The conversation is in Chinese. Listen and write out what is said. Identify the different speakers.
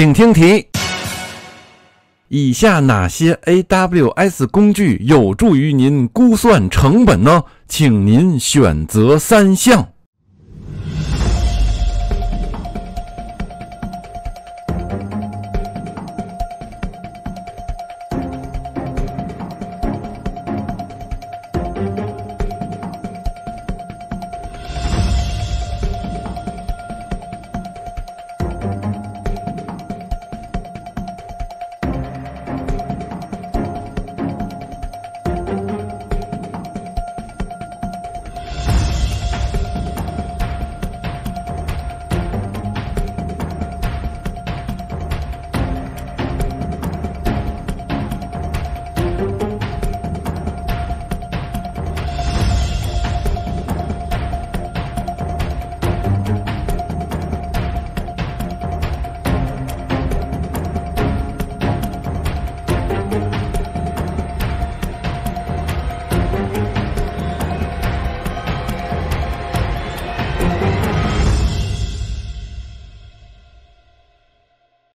Speaker 1: 请听题。以下哪些 aws 工具有助于您估算成本呢？请您选择三项。